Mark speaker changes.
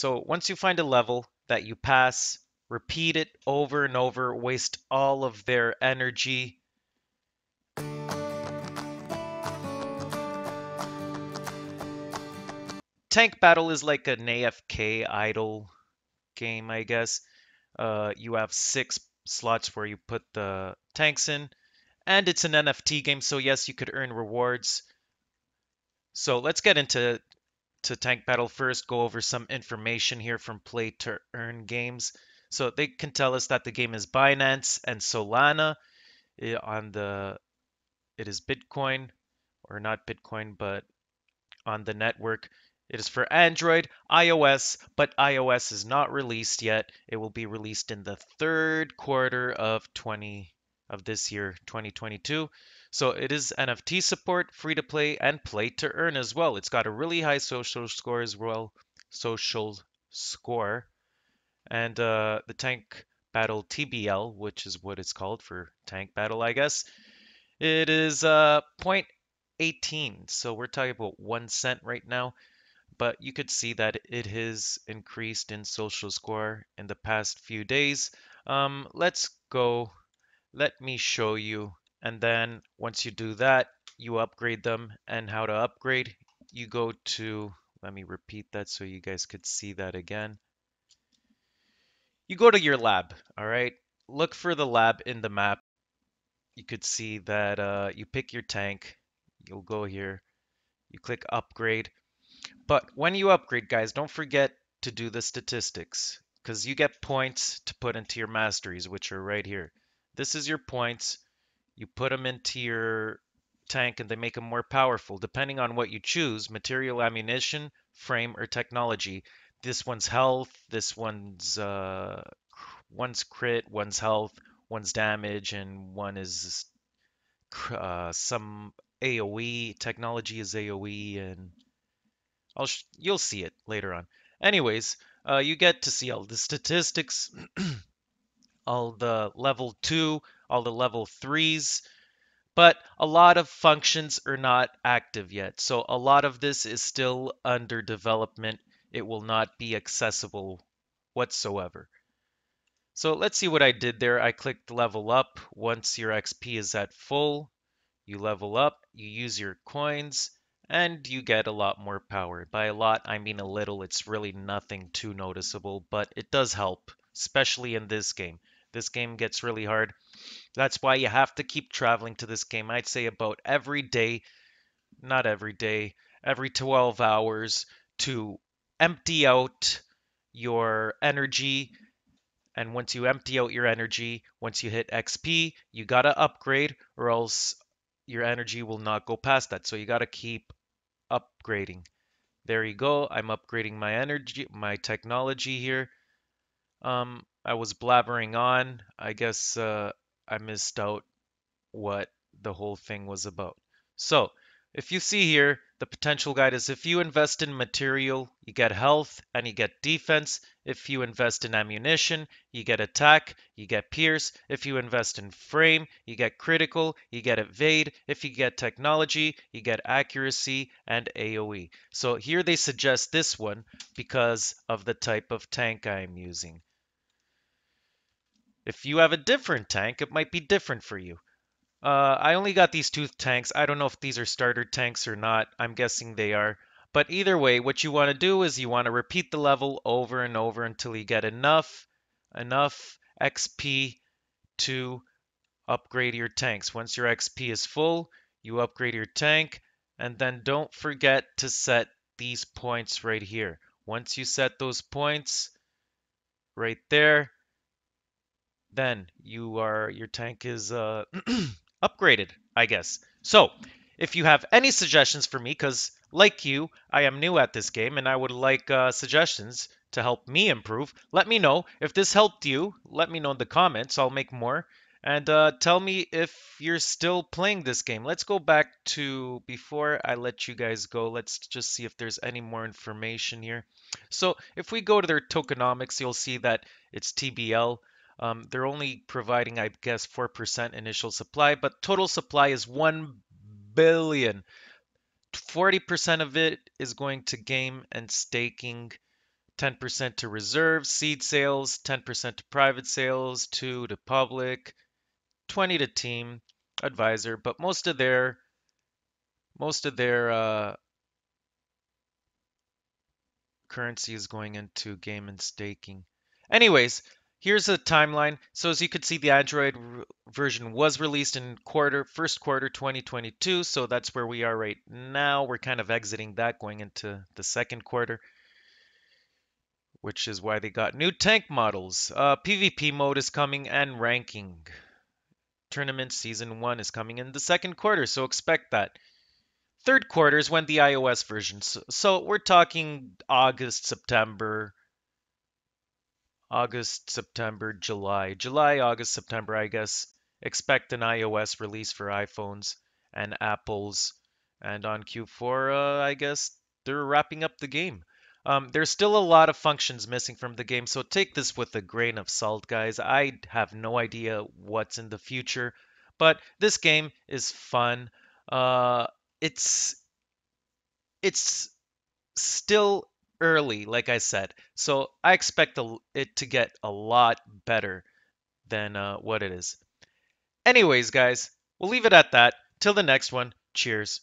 Speaker 1: So once you find a level that you pass, repeat it over and over, waste all of their energy. Tank Battle is like an AFK idle game, I guess. Uh, you have six slots where you put the tanks in, and it's an NFT game, so yes, you could earn rewards. So let's get into to Tank Battle first, go over some information here from Play to Earn Games. So they can tell us that the game is Binance and Solana on the it is Bitcoin or not Bitcoin, but on the network. It is for Android, iOS, but iOS is not released yet. It will be released in the third quarter of 20 of this year, 2022. So it is NFT support, free to play, and play to earn as well. It's got a really high social score as well, social score, and uh, the Tank Battle TBL, which is what it's called for Tank Battle, I guess. It is uh, 0.18, so we're talking about one cent right now. But you could see that it has increased in social score in the past few days. Um, let's go. Let me show you and then once you do that, you upgrade them. And how to upgrade, you go to, let me repeat that so you guys could see that again. You go to your lab, all right? Look for the lab in the map. You could see that uh, you pick your tank. You'll go here. You click upgrade. But when you upgrade, guys, don't forget to do the statistics because you get points to put into your masteries, which are right here. This is your points. You put them into your tank and they make them more powerful, depending on what you choose, material ammunition, frame, or technology. This one's health, this one's uh, one's crit, one's health, one's damage, and one is uh, some AoE. Technology is AoE, and I'll you'll see it later on. Anyways, uh, you get to see all the statistics, all the level 2, all the level 3s, but a lot of functions are not active yet. So a lot of this is still under development. It will not be accessible whatsoever. So let's see what I did there. I clicked level up. Once your XP is at full, you level up, you use your coins, and you get a lot more power. By a lot, I mean a little. It's really nothing too noticeable, but it does help, especially in this game. This game gets really hard. That's why you have to keep traveling to this game. I'd say about every day, not every day, every 12 hours to empty out your energy. And once you empty out your energy, once you hit XP, you got to upgrade or else your energy will not go past that. So you got to keep upgrading. There you go. I'm upgrading my energy, my technology here. Um, I was blabbering on. I guess uh, I missed out what the whole thing was about. So, if you see here, the potential guide is if you invest in material, you get health and you get defense. If you invest in ammunition, you get attack, you get pierce. If you invest in frame, you get critical, you get evade. If you get technology, you get accuracy and AoE. So here they suggest this one because of the type of tank I am using. If you have a different tank, it might be different for you. Uh, I only got these two tanks. I don't know if these are starter tanks or not. I'm guessing they are. But either way, what you want to do is you want to repeat the level over and over until you get enough, enough XP to upgrade your tanks. Once your XP is full, you upgrade your tank, and then don't forget to set these points right here. Once you set those points right there, then you are your tank is uh, upgraded, I guess. So, if you have any suggestions for me, because like you, I am new at this game and I would like uh, suggestions to help me improve, let me know. If this helped you, let me know in the comments. I'll make more. And uh, tell me if you're still playing this game. Let's go back to before I let you guys go. Let's just see if there's any more information here. So if we go to their tokenomics, you'll see that it's TBL. Um, they're only providing, I guess, 4% initial supply, but total supply is 1 billion. 40% of it is going to game and staking. 10% to reserve, seed sales, 10% to private sales, 2 to public, 20 to team, advisor, but most of their most of their uh, currency is going into game and staking. Anyways, here's a timeline. So as you can see, the Android version was released in quarter first quarter 2022. So that's where we are right now. We're kind of exiting that, going into the second quarter, which is why they got new tank models. Uh, PvP mode is coming and ranking. Tournament season one is coming in the second quarter, so expect that. Third quarter is when the iOS version. So, so we're talking August, September, August, September, July. July, August, September, I guess. Expect an iOS release for iPhones and Apples. And on Q4, uh, I guess they're wrapping up the game. Um, there's still a lot of functions missing from the game, so take this with a grain of salt, guys. I have no idea what's in the future, but this game is fun. Uh, it's it's still early, like I said. So I expect it to get a lot better than uh, what it is. Anyways, guys, we'll leave it at that. Till the next one, cheers.